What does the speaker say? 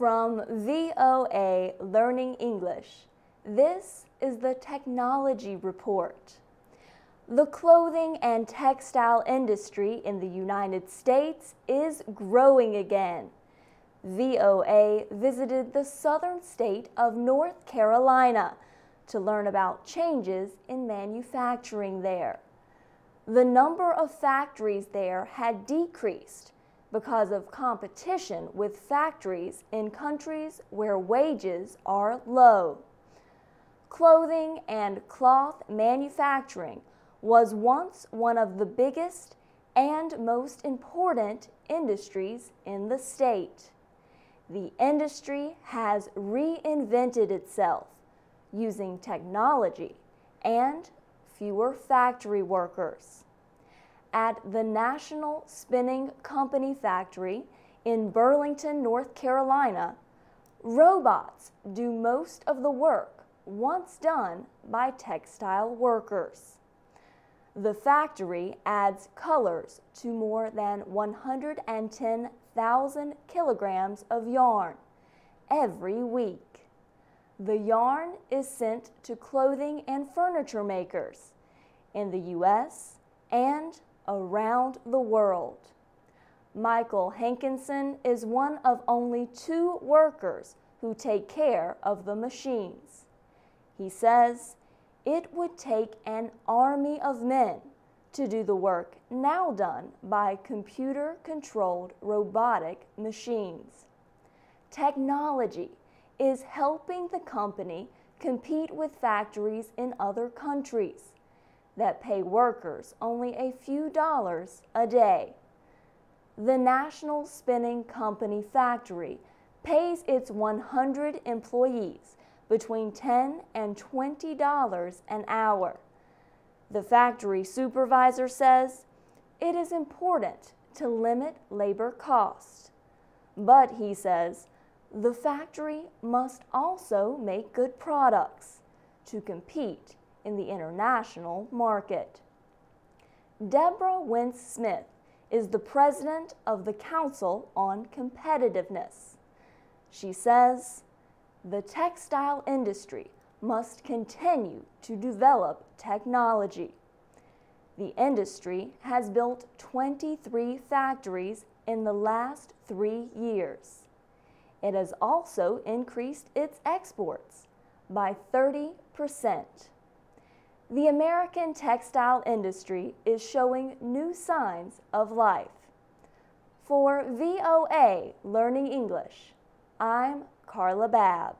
From VOA Learning English, this is the Technology Report. The clothing and textile industry in the United States is growing again. VOA visited the southern state of North Carolina to learn about changes in manufacturing there. The number of factories there had decreased because of competition with factories in countries where wages are low. Clothing and cloth manufacturing was once one of the biggest and most important industries in the state. The industry has reinvented itself using technology and fewer factory workers at the National Spinning Company factory in Burlington, North Carolina, robots do most of the work once done by textile workers. The factory adds colors to more than 110,000 kilograms of yarn every week. The yarn is sent to clothing and furniture makers in the U.S. and around the world. Michael Hankensen is one of only two workers who take care of the machines. He says it would take an army of men to do the work now done by computer controlled robotic machines. Technology is helping the company compete with factories in other countries that pay workers only a few dollars a day. The National Spinning Company factory pays its 100 employees between 10 and $20 an hour. The factory supervisor says it is important to limit labor costs. But he says the factory must also make good products to compete in the international market. Deborah Wince-Smith is the president of the Council on Competitiveness. She says the textile industry must continue to develop technology. The industry has built 23 factories in the last three years. It has also increased its exports by 30 percent the American textile industry is showing new signs of life. For VOA Learning English, I'm Carla Babb.